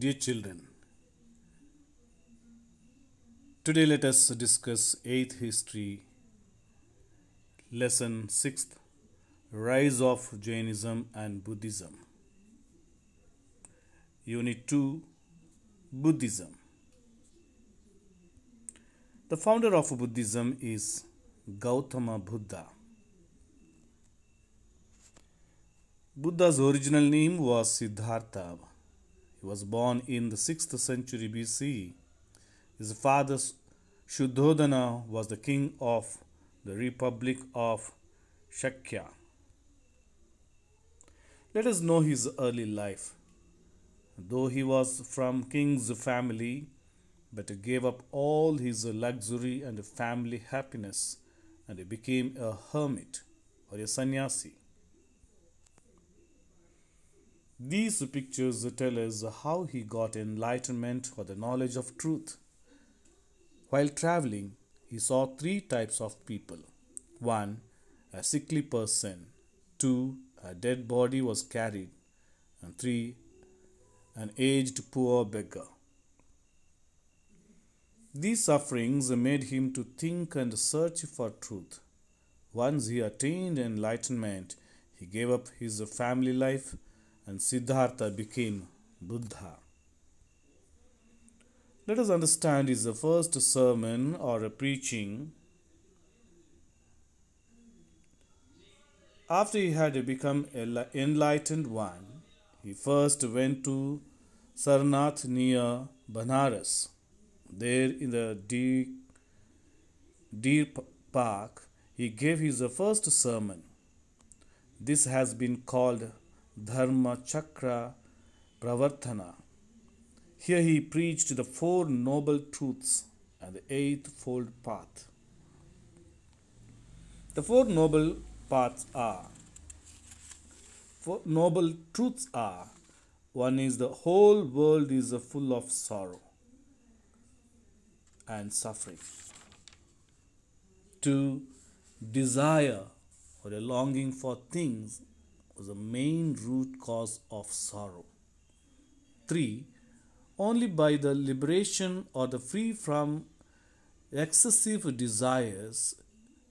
Dear children, today let us discuss 8th history, lesson 6th Rise of Jainism and Buddhism. Unit 2 Buddhism. The founder of Buddhism is Gautama Buddha. Buddha's original name was Siddhartha. He was born in the 6th century BC. His father Shuddhodana was the king of the Republic of Shakya. Let us know his early life. Though he was from king's family, but gave up all his luxury and family happiness and became a hermit or a sannyasi. These pictures tell us how he got enlightenment or the knowledge of truth. While traveling, he saw three types of people. One, a sickly person. Two, a dead body was carried. And three, an aged poor beggar. These sufferings made him to think and search for truth. Once he attained enlightenment, he gave up his family life and Siddhartha became Buddha. Let us understand his first sermon or a preaching. After he had become a enlightened one, he first went to Sarnath near Banaras. There in the deer, deer park, he gave his first sermon. This has been called Dharma Chakra Pravartana. Here he preached the Four Noble Truths and the Eightfold Path. The Four Noble Paths are Four Noble Truths are one is the whole world is full of sorrow and suffering. Two, desire or a longing for things the main root cause of sorrow. 3. Only by the liberation or the free from excessive desires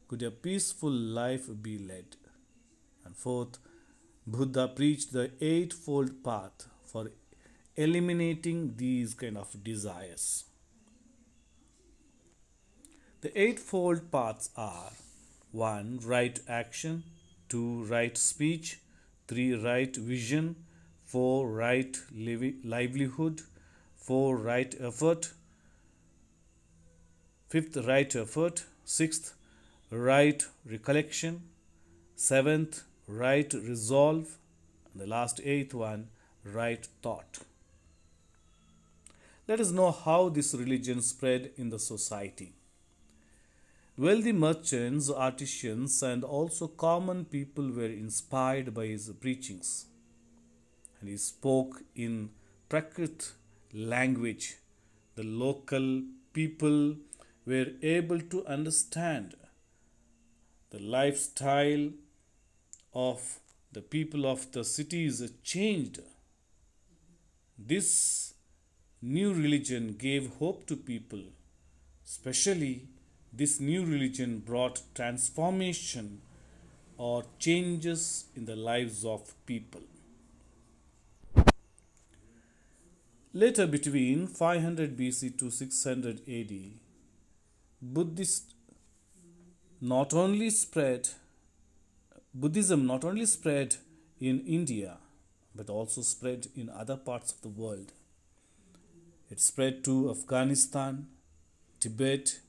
could a peaceful life be led. And fourth, Buddha preached the eightfold path for eliminating these kind of desires. The eightfold paths are 1. Right action, 2. Right speech, 3. Right vision, 4. Right livelihood, 4. Right effort, 5th. Right effort, 6th. Right recollection, 7th. Right resolve, and the last 8th one, right thought. Let us know how this religion spread in the society. Wealthy merchants, artisans, and also common people were inspired by his preachings. And he spoke in Prakrit language. The local people were able to understand the lifestyle of the people of the cities changed. This new religion gave hope to people, especially this new religion brought transformation or changes in the lives of people. Later, between 500 BC to 600 AD, Buddhist not only spread Buddhism not only spread in India but also spread in other parts of the world. It spread to Afghanistan, Tibet,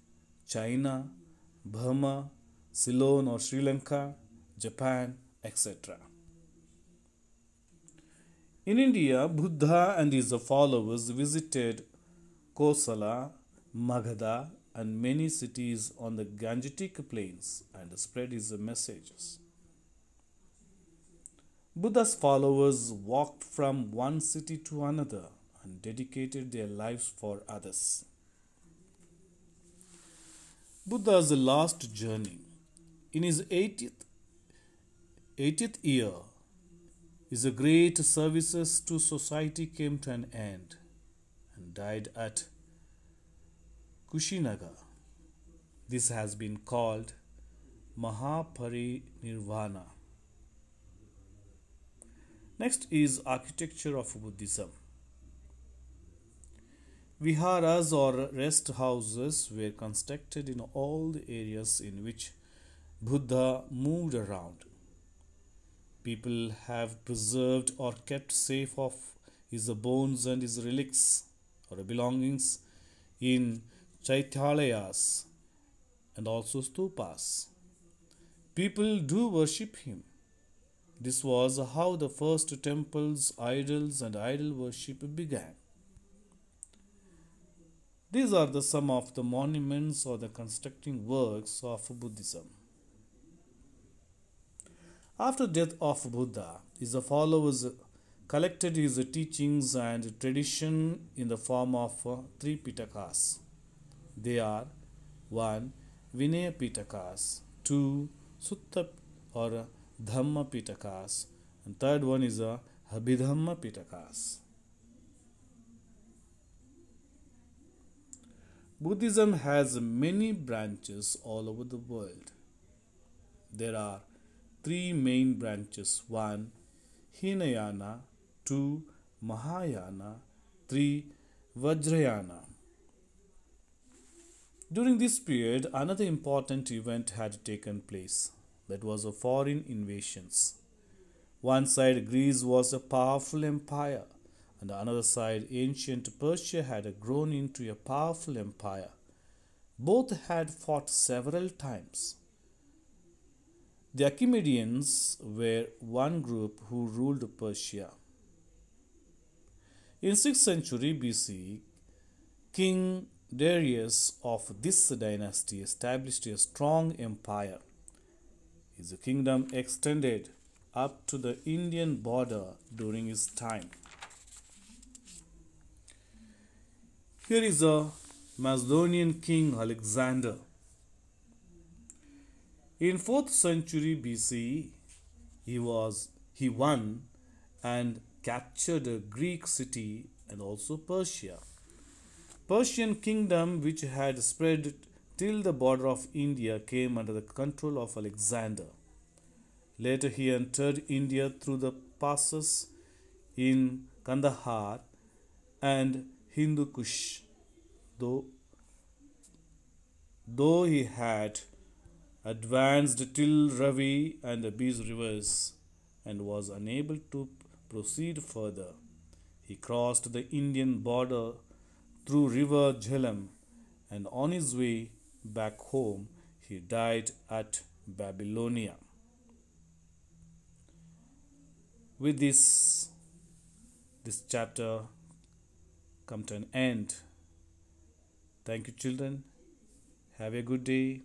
China, Burma, Ceylon or Sri Lanka, Japan, etc. In India, Buddha and his followers visited Kosala, Magadha, and many cities on the Gangetic plains and spread his messages. Buddha's followers walked from one city to another and dedicated their lives for others. Buddha's last journey. In his 80th, 80th year, his great services to society came to an end. And died at Kushinagar. This has been called Mahaparinirvana. Next is architecture of Buddhism. Viharas or rest houses were constructed in all the areas in which Buddha moved around. People have preserved or kept safe of his bones and his relics or belongings in chaityalayas and also stupas. People do worship him. This was how the first temples, idols, and idol worship began. These are the some of the monuments or the constructing works of Buddhism. After death of Buddha, his followers collected his teachings and tradition in the form of three Pitakas. They are 1. Vinaya Pitakas, 2. Sutta or Dhamma Pitakas, and third one is a Abhidhamma Pitakas. Buddhism has many branches all over the world. There are three main branches 1. Hinayana, 2. Mahayana, 3. Vajrayana. During this period, another important event had taken place that was a foreign invasions. One side Greece was a powerful empire and the other side ancient Persia had grown into a powerful empire. Both had fought several times. The Achaemenians were one group who ruled Persia. In 6th century BC, King Darius of this dynasty established a strong empire. His kingdom extended up to the Indian border during his time. Here is a Macedonian king Alexander. In 4th century BC, he was he won and captured a Greek city and also Persia. Persian kingdom which had spread till the border of India came under the control of Alexander. Later he entered India through the passes in Kandahar and Hindu Kush, though, though he had advanced till Ravi and the Beas rivers and was unable to proceed further. He crossed the Indian border through river Jhelum and on his way back home he died at Babylonia. With this, this chapter come to an end. Thank you, children. Have a good day.